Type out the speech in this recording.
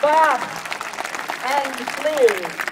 fast and clear.